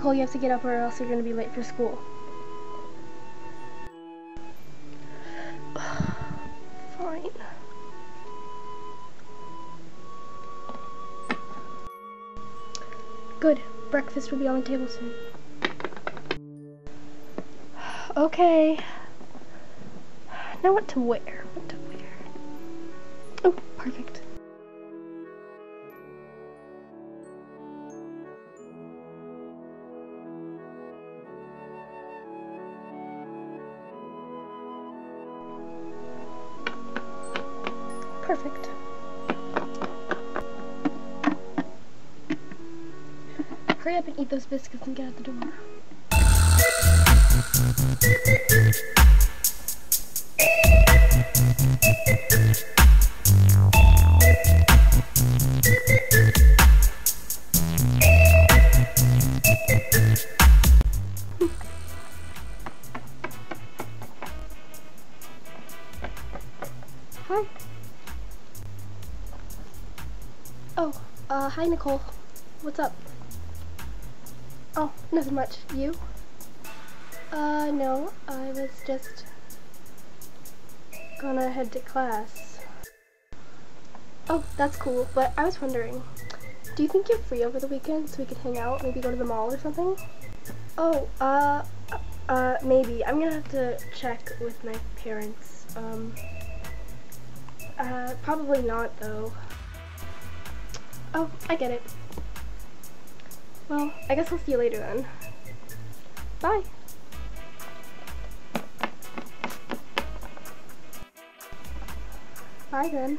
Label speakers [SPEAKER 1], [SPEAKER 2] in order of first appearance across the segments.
[SPEAKER 1] Nicole, you have to get up or else you're going to be late for school. Fine. Good. Breakfast will be on the table soon. Okay. Now what to wear? What to wear? Oh, perfect. Hurry up and eat those biscuits and get out the door. Hi. Oh, uh, hi Nicole. What's up? Nothing much. You? Uh, no, I was just gonna head to class. Oh, that's cool, but I was wondering, do you think you're free over the weekend so we could hang out, maybe go to the mall or something? Oh, uh, uh, maybe. I'm gonna have to check with my parents. Um, uh, probably not though. Oh, I get it. Well, I guess I'll see you later then. Bye. Bye then.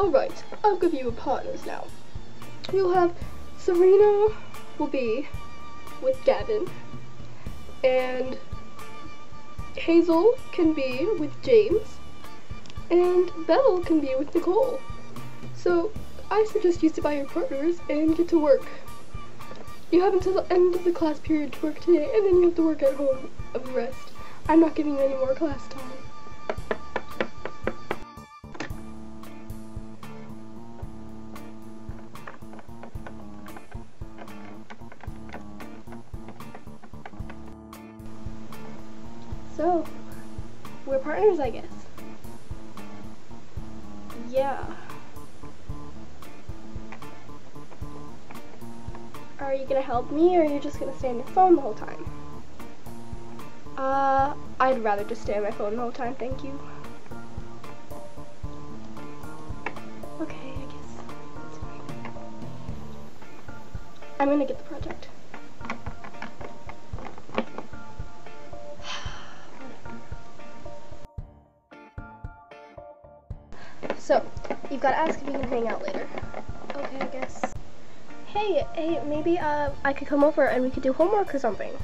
[SPEAKER 1] Alright, I'll give you partners now. You'll have Serena will be with Gavin, and Hazel can be with James, and Belle can be with Nicole. So I suggest you sit by your partners and get to work. You have until the end of the class period to work today, and then you have to work at home of rest. I'm not giving you any more class time. I guess. Yeah. Are you gonna help me, or are you just gonna stay on your phone the whole time? Uh, I'd rather just stay on my phone the whole time, thank you. Okay, I guess. I'm gonna get the project. You've got to ask if you can hang out later. Okay, I guess. Hey, hey, maybe uh, I could come over and we could do homework or something.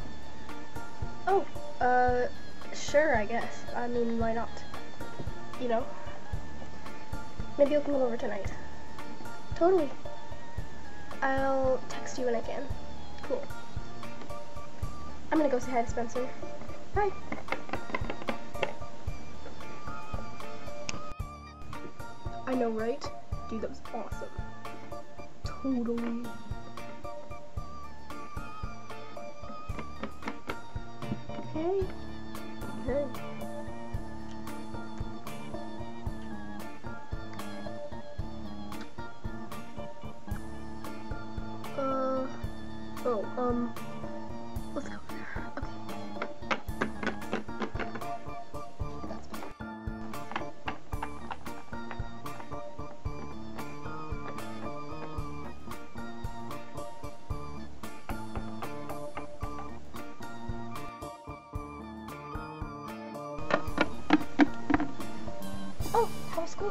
[SPEAKER 1] Oh, uh, sure, I guess. I mean, why not? You know? Maybe you'll come over tonight. Totally. I'll text you when I can. Cool. I'm gonna go say hi to Spencer. Bye. know, right? Dude, that was awesome. Totally. Okay. Okay. Uh, oh, um...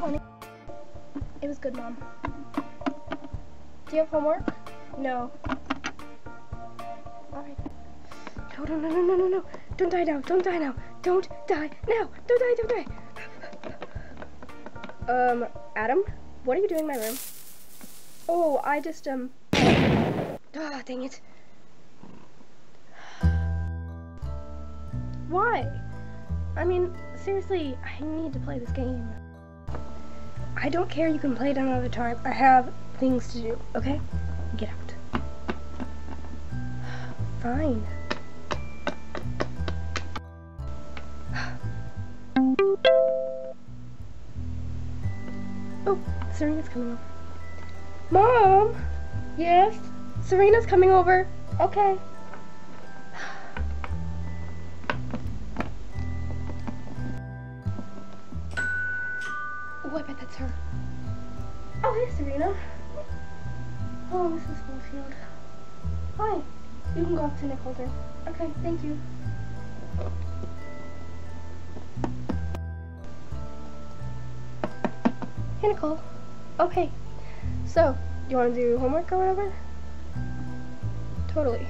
[SPEAKER 1] It was good, Mom. Do you have homework? No. Alright. No, no, no, no, no, no, no. Don't die now. Don't die now. Don't die now. Don't die, don't die. Um, Adam, what are you doing in my room? Oh, I just, um... Ah, dang it. Why? I mean, seriously, I need to play this game. I don't care, you can play it another time. I have things to do, okay? Get out. Fine. Oh, Serena's coming over. Mom! Yes? Serena's coming over. Okay. Oh, Mrs. Schofield. Hi. You can go up to Nick Holder. Okay, thank you. Hey, Nicole. Oh, okay. So, you want to do homework or whatever? Totally.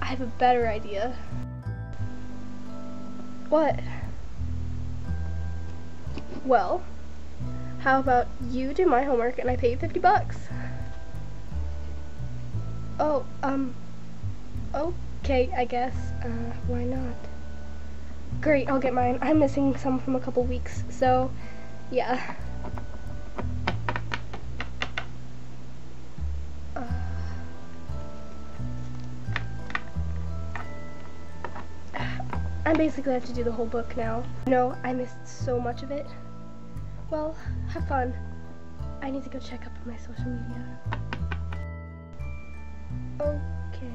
[SPEAKER 1] I have a better idea. What? Well, how about you do my homework and I pay you 50 bucks? Oh, um, okay, I guess. Uh, why not? Great, I'll get mine. I'm missing some from a couple weeks, so, yeah. Uh, I basically have to do the whole book now. No, I missed so much of it. Well, have fun. I need to go check up on my social media. Okay.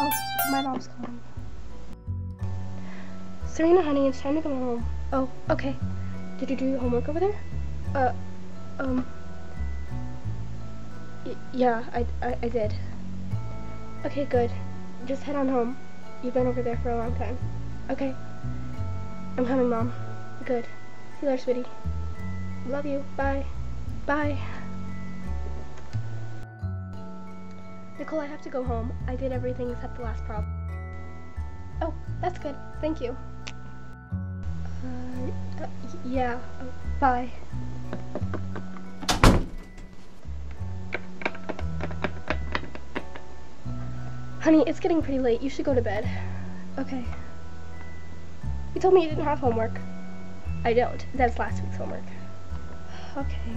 [SPEAKER 1] Oh, my mom's calling. Serena, honey, it's time to go home. Oh, okay. Did you do your homework over there? Uh, um. Yeah, I, I, I did. Okay, good. Just head on home. You've been over there for a long time. Okay. I'm coming, Mom. Good. See you later, sweetie. Love you. Bye. Bye. Nicole, I have to go home. I did everything except the last problem. Oh, that's good. Thank you. Uh, uh, yeah. Uh, bye. Honey, it's getting pretty late. You should go to bed. Okay. You told me you didn't have homework. I don't. That's last week's homework. Okay.